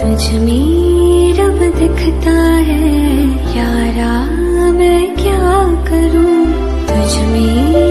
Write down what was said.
तुझ में दिखता है यारा मैं क्या करूँ? तुझमें